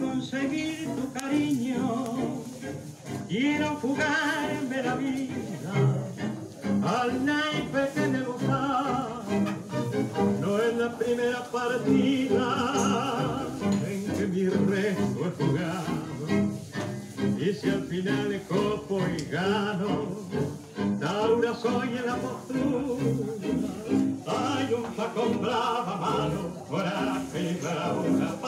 conseguir tu cariño. Quiero jugarme la vida al naipe que. No es la primera partida en que mi resto he jugado. Y si al final copo y gano, Taura soy en la postura. Hay un facón brava mano, coraje y bravura.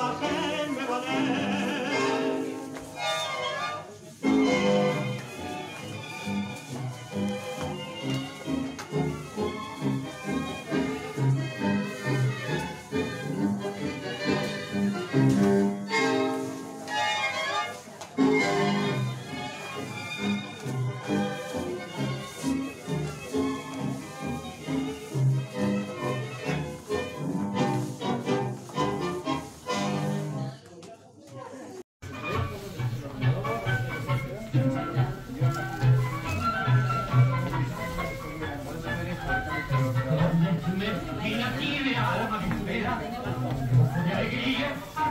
Y